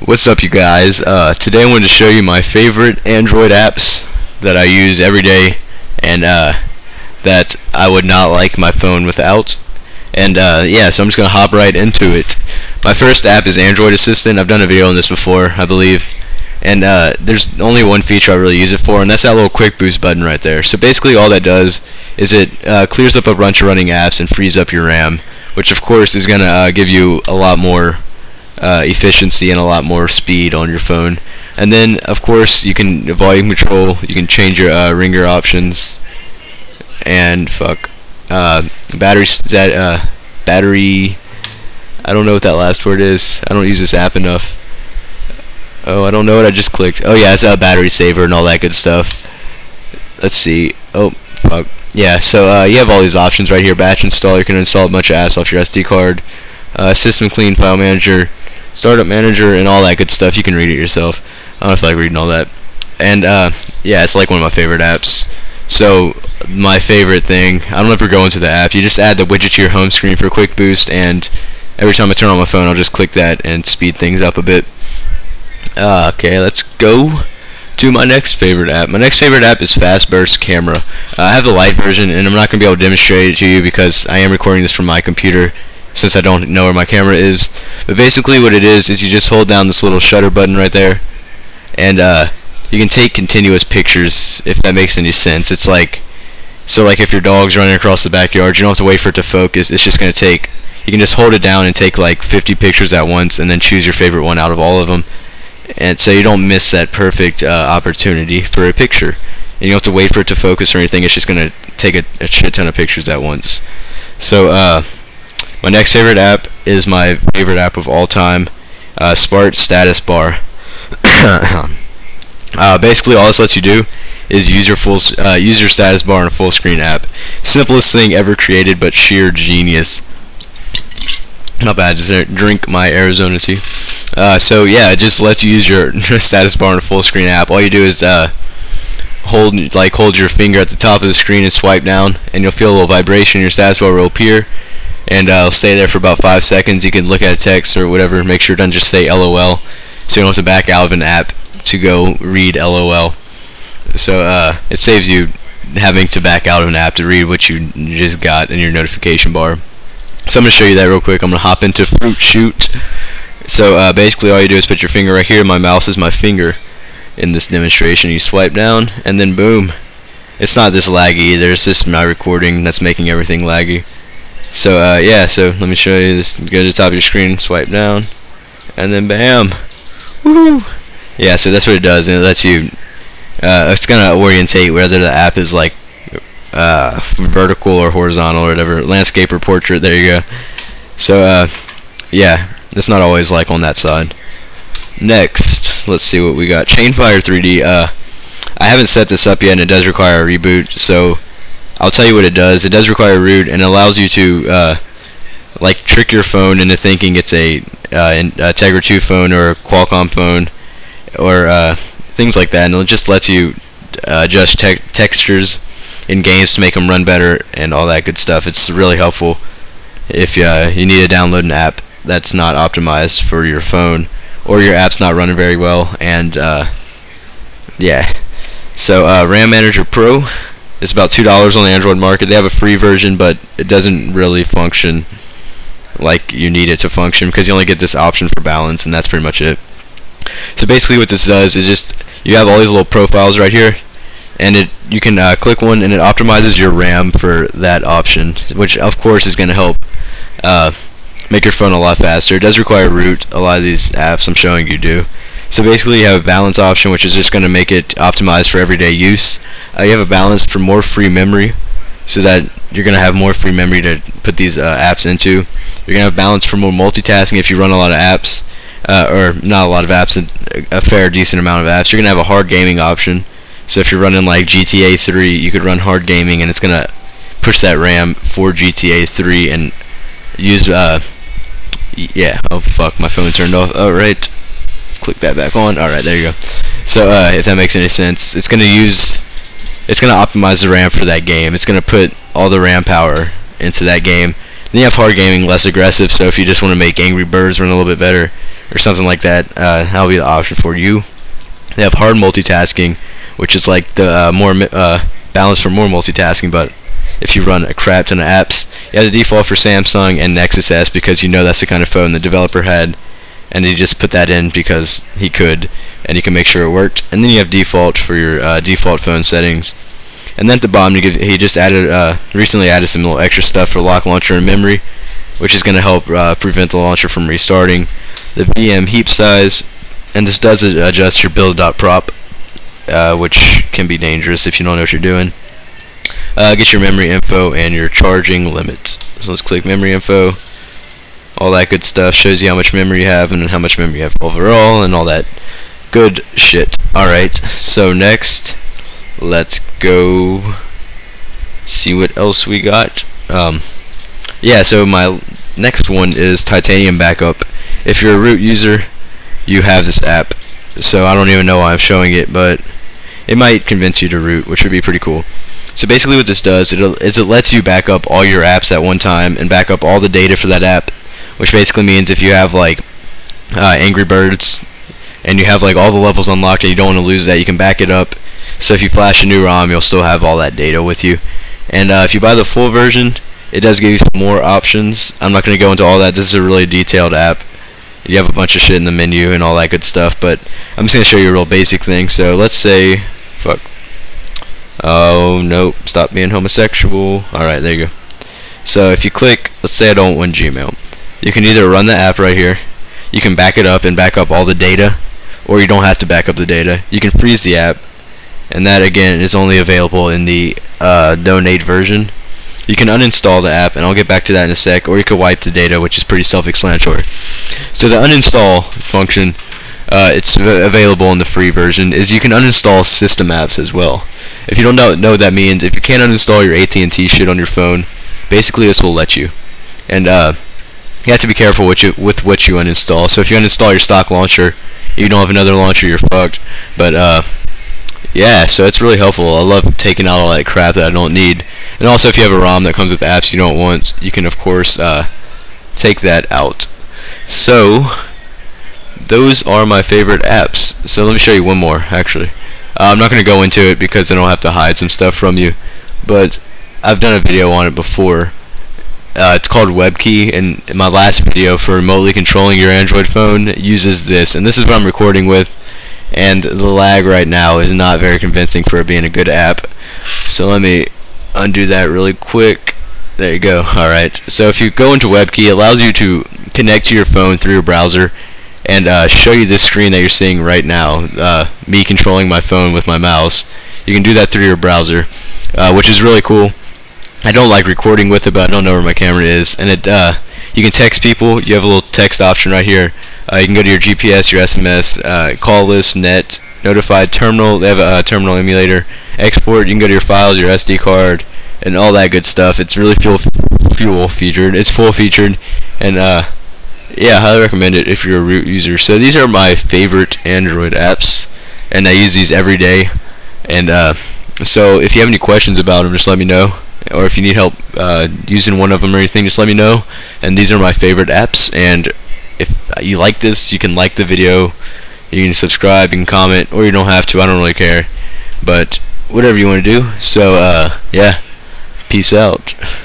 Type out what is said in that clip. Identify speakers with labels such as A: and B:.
A: What's up you guys? Uh, today I wanted to show you my favorite Android apps that I use every day and uh, that I would not like my phone without. And uh, yeah, so I'm just going to hop right into it. My first app is Android Assistant. I've done a video on this before, I believe. And uh, there's only one feature I really use it for, and that's that little quick boost button right there. So basically all that does is it uh, clears up a bunch of running apps and frees up your RAM, which of course is going to uh, give you a lot more uh, efficiency and a lot more speed on your phone. And then, of course, you can volume control. You can change your uh, ringer options. And fuck, uh, battery that uh, battery. I don't know what that last word is. I don't use this app enough. Oh, I don't know what I just clicked. Oh yeah, it's a battery saver and all that good stuff. Let's see. Oh fuck. Yeah, so uh, you have all these options right here. Batch install. You can install a bunch of apps off your SD card. Uh, system clean, file manager startup manager and all that good stuff. You can read it yourself. I don't feel like reading all that. And uh, yeah, it's like one of my favorite apps. So my favorite thing, I don't know if you're going to the app. You just add the widget to your home screen for a quick boost, and every time I turn on my phone, I'll just click that and speed things up a bit. Uh, okay, let's go to my next favorite app. My next favorite app is Fast Burst Camera. Uh, I have the light version, and I'm not going to be able to demonstrate it to you because I am recording this from my computer since I don't know where my camera is. But basically what it is is you just hold down this little shutter button right there and uh, you can take continuous pictures if that makes any sense. It's like so like if your dog's running across the backyard, you don't have to wait for it to focus. It's just going to take you can just hold it down and take like 50 pictures at once and then choose your favorite one out of all of them. And so you don't miss that perfect uh, opportunity for a picture. And you don't have to wait for it to focus or anything. It's just going to take a, a shit ton of pictures at once. So uh, my next favorite app is my favorite app of all time, uh, Smart Status Bar. uh, basically, all this lets you do is use your full uh, use your status bar in a full screen app. Simplest thing ever created, but sheer genius. Not bad. Just drink my Arizona tea. Uh, so yeah, it just lets you use your status bar in a full screen app. All you do is uh, hold like hold your finger at the top of the screen and swipe down, and you'll feel a little vibration. Your status bar will appear and uh, stay there for about five seconds. You can look at a text or whatever, make sure it doesn't just say LOL, so you don't have to back out of an app to go read LOL. So uh, it saves you having to back out of an app to read what you just got in your notification bar. So I'm going to show you that real quick. I'm going to hop into Fruit Shoot. So uh, basically all you do is put your finger right here. My mouse is my finger in this demonstration. You swipe down and then boom. It's not this laggy either. It's just my recording that's making everything laggy. So uh, yeah, so let me show you this. Go to the top of your screen, swipe down, and then bam, woo! Yeah, so that's what it does, and it lets you. Uh, it's gonna orientate whether the app is like uh, vertical or horizontal or whatever, landscape or portrait. There you go. So uh, yeah, it's not always like on that side. Next, let's see what we got. Chainfire 3D. Uh, I haven't set this up yet, and it does require a reboot. So I'll tell you what it does. It does require root and allows you to uh, like trick your phone into thinking it's a, uh, a Tegra 2 phone or a Qualcomm phone or uh, things like that, and it just lets you uh, adjust te textures in games to make them run better and all that good stuff. It's really helpful if uh, you need to download an app that's not optimized for your phone or your app's not running very well and uh, yeah so RAM Manager Pro it's about two dollars on the Android market. They have a free version, but it doesn't really function like you need it to function because you only get this option for balance, and that's pretty much it. So basically, what this does is just you have all these little profiles right here, and it you can uh, click one, and it optimizes your RAM for that option, which of course is going to help uh, make your phone a lot faster. It does require root. A lot of these apps I'm showing you do. So basically you have a balance option which is just going to make it optimized for everyday use. Uh, you have a balance for more free memory so that you're going to have more free memory to put these uh, apps into. You're going to have balance for more multitasking if you run a lot of apps, uh, or not a lot of apps, a, a fair decent amount of apps. You're going to have a hard gaming option. So if you're running like GTA 3, you could run hard gaming and it's going to push that RAM for GTA 3 and use, uh, yeah, oh fuck, my phone turned off. Alright click that back on. Alright, there you go. So, uh, if that makes any sense, it's going to use, it's going to optimize the RAM for that game. It's going to put all the RAM power into that game. Then you have hard gaming, less aggressive. So if you just want to make Angry Birds run a little bit better or something like that, uh, that'll be the option for you. They have hard multitasking, which is like the uh, more uh, balance for more multitasking, but if you run a crap ton of apps. You have the default for Samsung and Nexus S because you know that's the kind of phone the developer had, and he just put that in because he could, and you can make sure it worked. And then you have default for your uh, default phone settings. And then at the bottom, give, he just added, uh, recently added some little extra stuff for lock launcher and memory, which is going to help uh, prevent the launcher from restarting. The VM heap size, and this does adjust your build.prop, uh, which can be dangerous if you don't know what you're doing uh, get your memory info and your charging limits. So let's click memory info. All that good stuff shows you how much memory you have and how much memory you have overall and all that good shit. Alright, so next let's go see what else we got. Um, yeah, so my next one is Titanium Backup. If you're a root user, you have this app. So I don't even know why I'm showing it, but it might convince you to root, which would be pretty cool. So basically what this does is it lets you back up all your apps at one time and back up all the data for that app, which basically means if you have like uh, Angry Birds and you have like all the levels unlocked and you don't want to lose that, you can back it up. So if you flash a new ROM, you'll still have all that data with you. And uh, if you buy the full version, it does give you some more options. I'm not going to go into all that. This is a really detailed app. You have a bunch of shit in the menu and all that good stuff, but I'm just going to show you a real basic thing. So let's say, fuck, Oh, nope. Stop being homosexual. Alright, there you go. So if you click, let's say I don't want Gmail. You can either run the app right here. You can back it up and back up all the data. Or you don't have to back up the data. You can freeze the app. And that, again, is only available in the uh, donate version. You can uninstall the app, and I'll get back to that in a sec, or you could wipe the data, which is pretty self-explanatory. So the uninstall function, uh, it's available in the free version, is you can uninstall system apps as well. If you don't know, know what that means, if you can't uninstall your AT&T shit on your phone, basically this will let you. And uh, you have to be careful with, you, with what you uninstall. So if you uninstall your stock launcher, you don't have another launcher, you're fucked. But uh, yeah, so it's really helpful. I love taking out all that crap that I don't need. And also, if you have a ROM that comes with apps you don't want, you can of course uh, take that out. So those are my favorite apps. So let me show you one more, actually. Uh, I'm not going to go into it because then I'll have to hide some stuff from you. But I've done a video on it before. Uh, it's called WebKey, and my last video for remotely controlling your Android phone uses this. And this is what I'm recording with. And the lag right now is not very convincing for it being a good app. So let me undo that really quick. There you go. Alright. So if you go into WebKey, it allows you to connect to your phone through your browser and uh, show you this screen that you're seeing right now, uh, me controlling my phone with my mouse. You can do that through your browser, uh, which is really cool. I don't like recording with it, but I don't know where my camera is. And it, uh, you can text people. You have a little text option right here. Uh, you can go to your GPS, your SMS, uh, call list, net, notified, terminal. They have a terminal emulator. Export. You can go to your files, your SD card, and all that good stuff. It's really fuel fuel featured. It's full featured, and yeah, I highly recommend it if you're a root user. So these are my favorite Android apps, and I use these every day. And uh, so if you have any questions about them, just let me know. Or if you need help uh, using one of them or anything, just let me know. And these are my favorite apps. And if you like this, you can like the video. You can subscribe, you can comment, or you don't have to. I don't really care. But whatever you want to do. So uh, yeah, peace out.